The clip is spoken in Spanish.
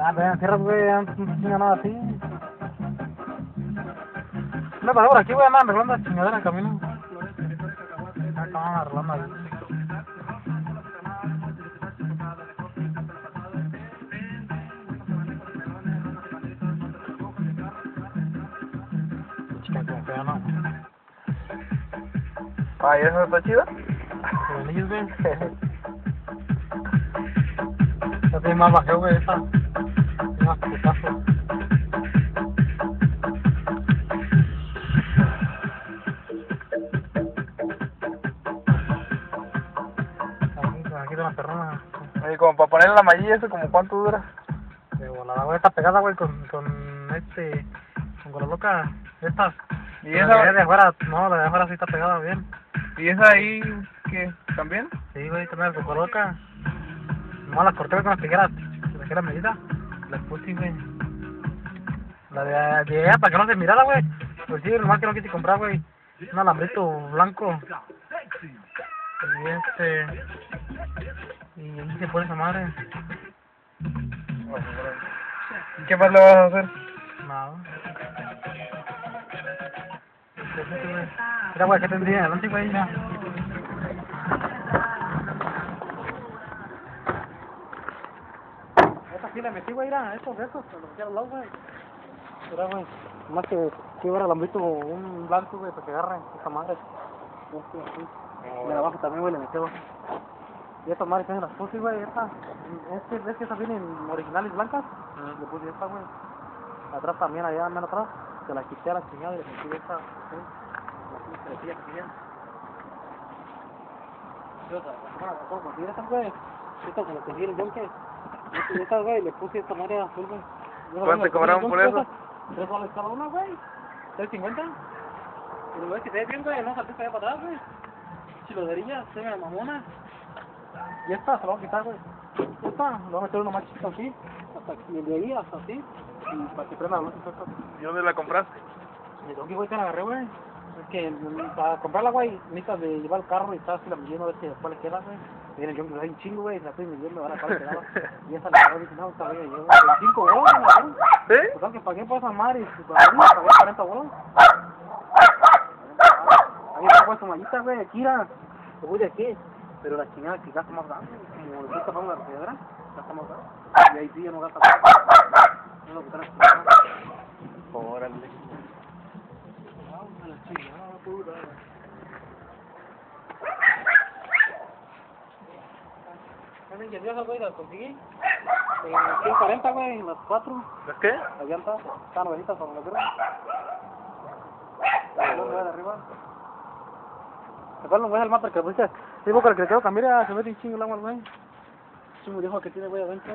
Nah, pero no nada así. No, pero por aquí, güey, andan arreglando la chingadera en camino. Ah, arreglando ahí. Chica, como fea, ¿no? Ah, ¿y eso está chido? Anillos, güey. Ya tiene más bajeo, esta. Más putazos. Aquí, aquí de una perrona. Como para ponerle la mallilla, ¿eso como cuánto dura? De volada, güey, está pegada, güey, con, con este... Con la loca, esta. ¿Y esa, de de afuera, no, la de afuera sí está pegada bien. ¿y esa ahí qué? ¿También? Sí, güey, también la coloca. No, la corté con las tijeras, la tijera medida. La puse, güey. La de, de allá para que no se mirara, güey. Pues sí, nomás que no quise comprar, güey. Un alambrito blanco. Y este. Y ahí se pone esa madre. ¿Y qué más le vas a hacer? Nada. Mira, güey, ¿qué tendría? Adelante, güey, mira. Sí le metí, güey, mira, estos, estos, los metí a los lados, güey. Mira, güey, más que que hubiera alambrito un blanco, güey, para que agarren esta madre. De abajo también, güey, le metí, güey. Y esta madre que las puse, güey, esta. Este, ¿ves que estas vienen originales blancas? Le puse esta, güey. Atrás también, allá, menos atrás. Se la quité a la chingada y le metí esta, ¿sí? La pincelecilla que tenía. Pasada conseguí esta, güey. El güey, le puse madre azul, güey. ¿Cuánto cobraron por el eso? Tres cada una, güey. Tres cincuenta. Y lo ves que ve bien, güey, no saltes allá para atrás, güey. Chilodería, se ve mamona. Y esta se la voy a quitar, güey. Esta, le voy a meter uno más chiquito así. Hasta aquí, y de ahí hasta así. Y para que prenda la luz y. ¿Y dónde la compraste? Y tengo que güey, te la agarré, güey. Es que para comprarla, güey, necesitas de llevar el carro y estar así la midiendo a ver si después le queda, güey. Viene yo doy un chingo, güey, la estoy midiendo, ahora cuál le quedaba. Y esa la dije, no, está bien, yo, 25 bolas, güey. ¿Sí? Pues que pagué por esa madre, y por ahí pagué 40 bolas. Ahí está puesto mallita, güey, aquí era. Te voy de aquí. Pero la chingada que gasta más grande, como le gusta para la refrigeradora, gasta más grande. Y ahí sí ya no gasta más. No lo que la chingada. Órale. Ah, la güey, las conseguí. En 140, güey, las. ¿Es qué? Las llantas, están nuevitas para. Las dos de arriba. ¿Cuál no voy al mapa que pusiste? Sí, porque el que quiero cambiar se mete un chingo el agua, güey. Chingo viejo que tiene, güey, adentro.